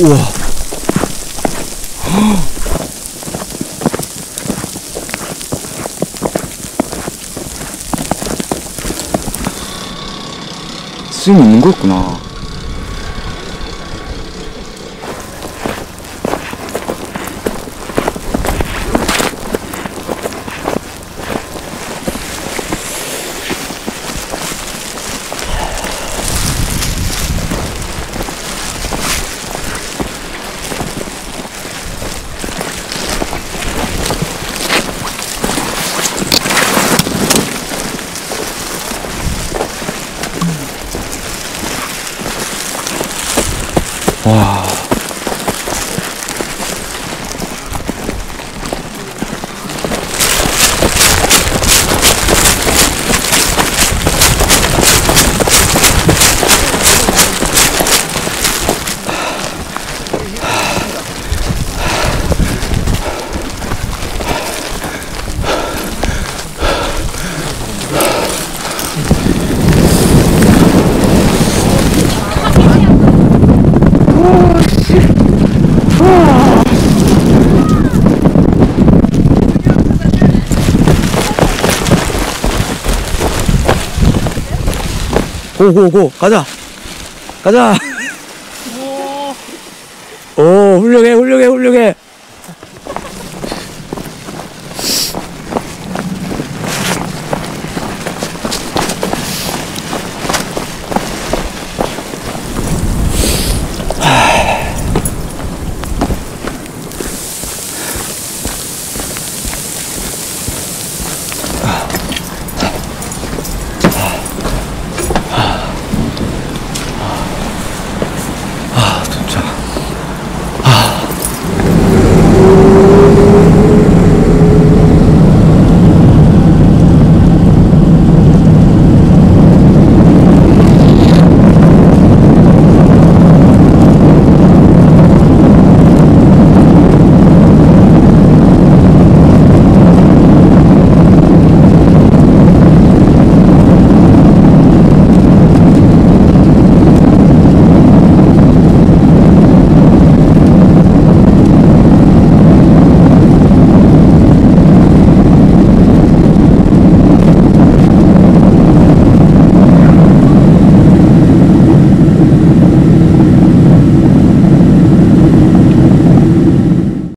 うわ、ついに動くな。 와. 고고고. 가자. 가자. 오. 훌륭해 훌륭해 훌륭해